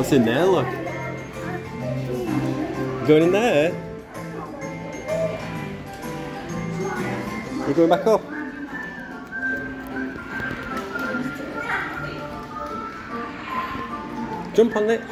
What's in there, look? Going in there? You're going back up? Jump on it.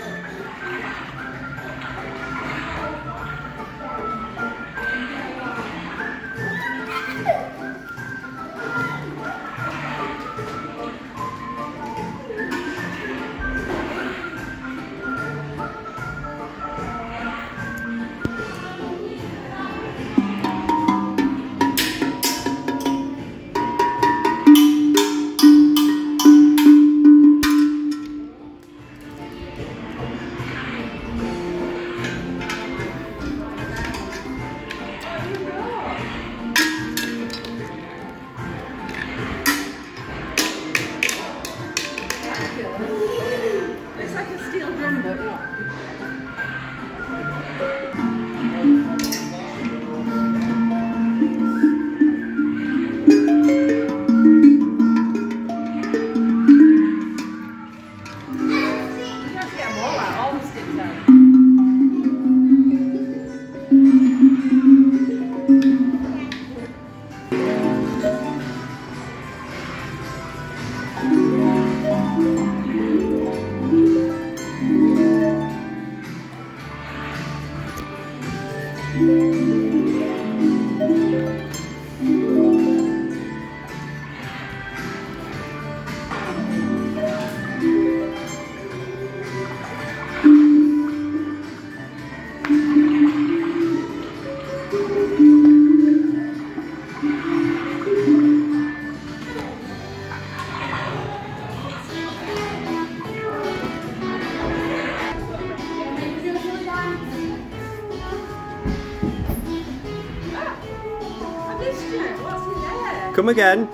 Come again.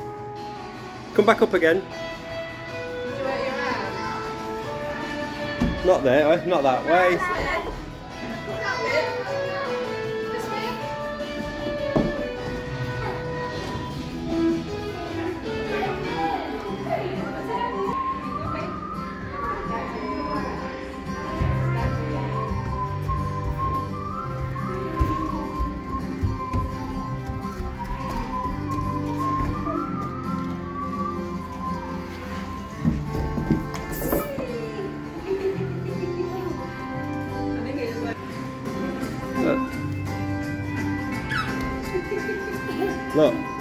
Come back up again. Not there, eh? not that way. Look.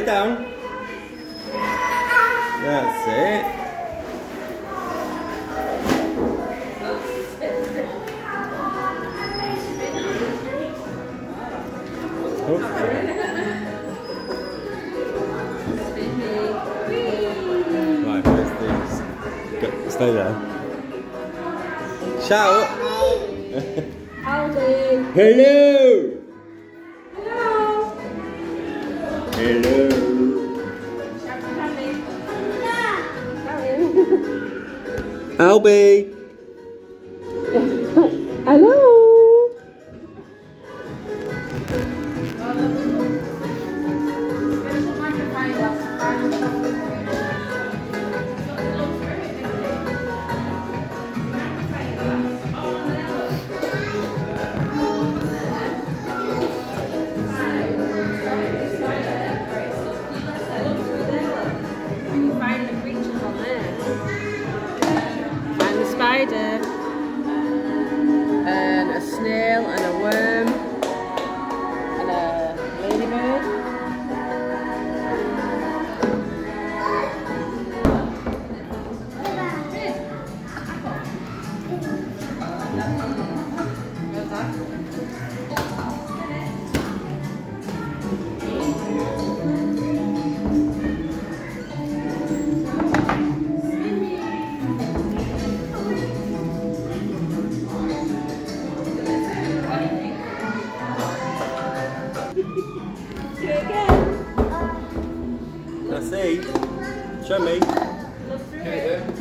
it down. That's it. Right. Go, stay there. Shout! Hello! Hello. Albie. spider and a snail and Passei. Chamei. Quem é?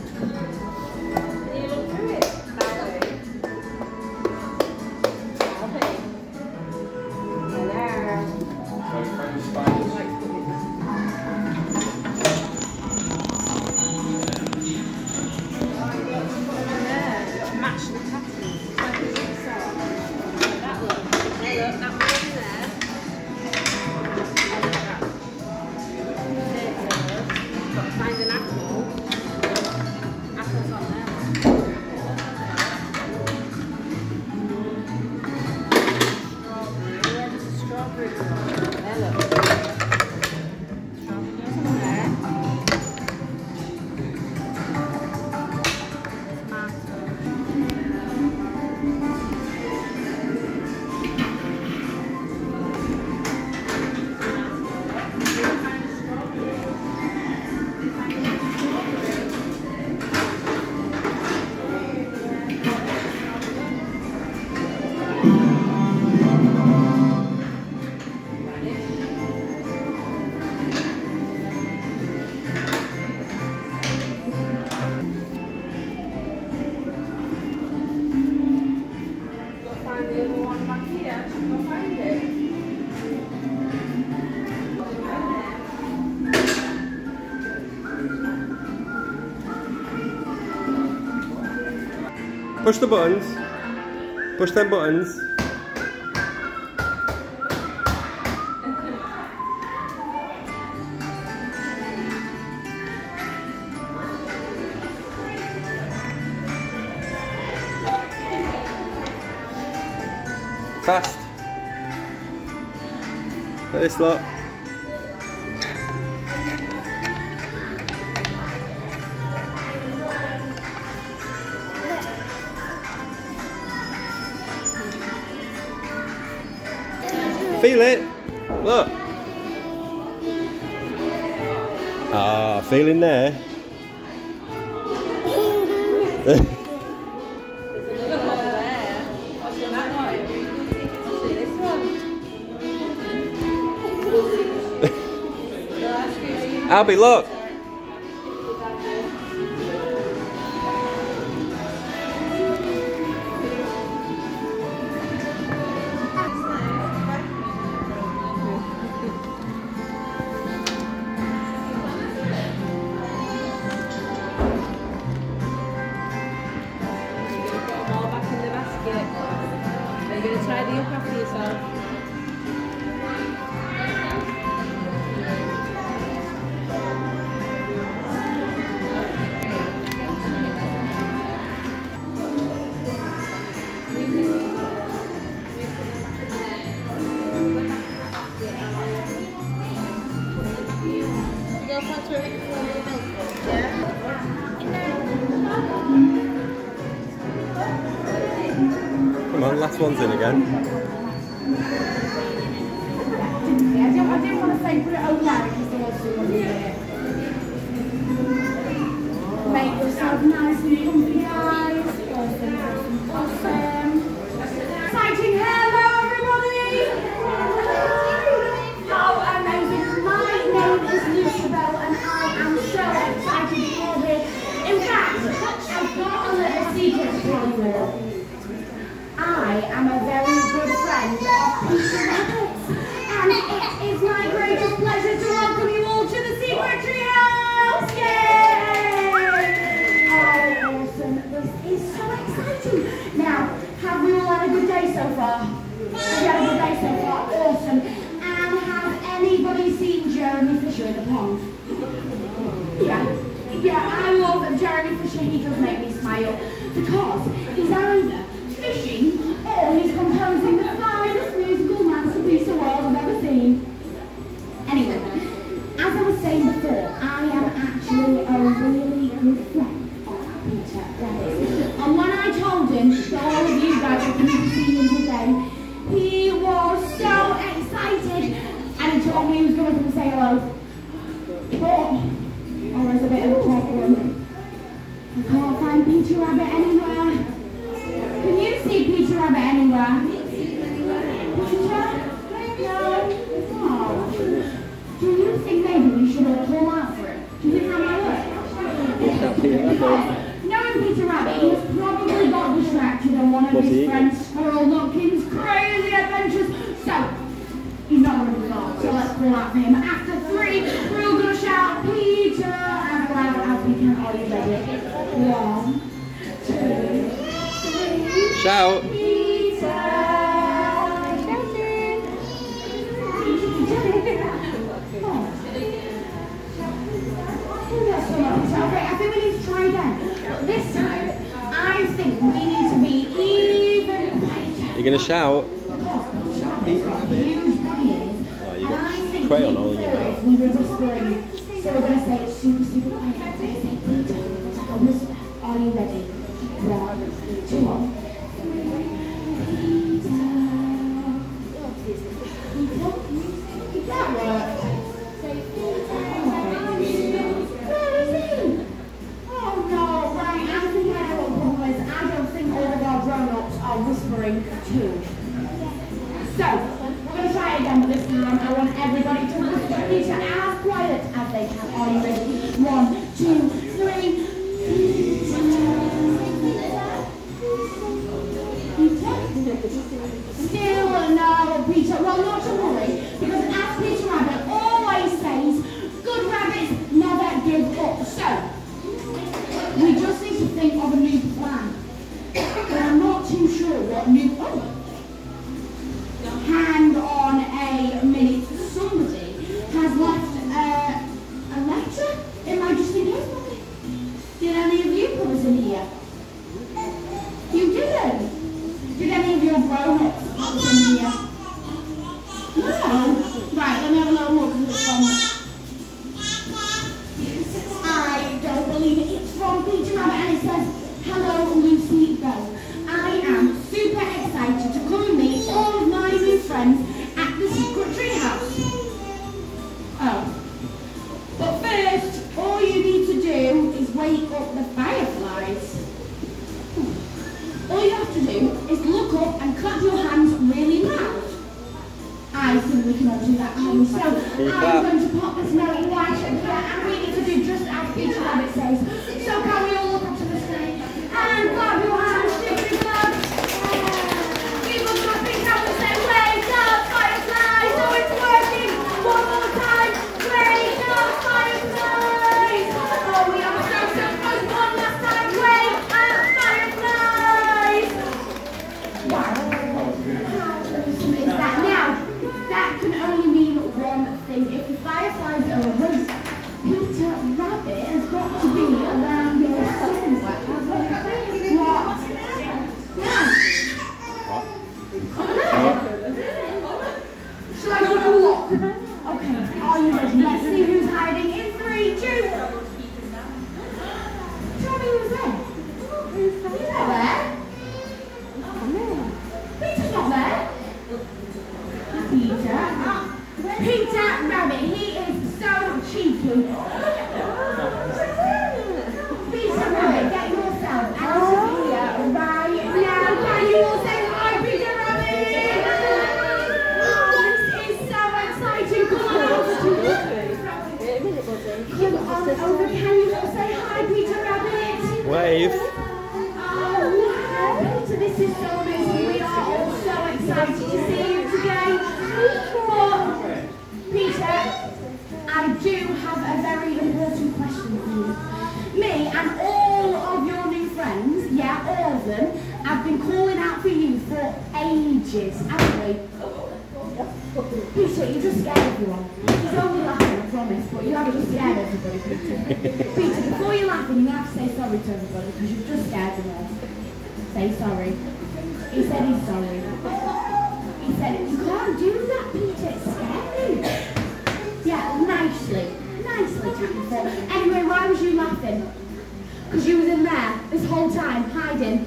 push the buttons. Push them buttons. Fast. This lot. Feel it. Look. Ah, feeling there. Albie, look. Christi um actually he does make me smile because Shout. You're gonna shout. Oh, you got crayon all in your mouth. So we're gonna say super, super. Are are you ready? One, two, one. Two. June. have a very important question for you. Me and all of your new friends, yeah, all of them, have been calling out for you for ages, haven't we? Please, sweet, you just scared everyone. He's only laughing, I promise, but you have just scared everybody, Peter. Peter, before you laugh, you're have to say sorry to everybody because you've just scared them all. Say sorry. He said he's sorry. He said, you can't do that, Peter, it's scary. Yeah, nicely. Anyway, why was you laughing? Because you was in there this whole time, hiding.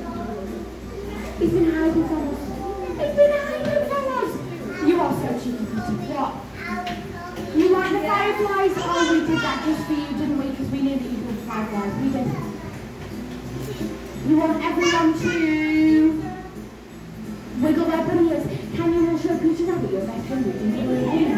He's been hiding from us. He's been hiding from us. You are so cheeky, Petey. What? You like the fireflies? Oh, we did that just for you, didn't we? Because we knew that you loved fireflies. We did. You want everyone to wiggle their bunny ears. Can you all show Peter Rabbit your best friend?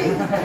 Yeah.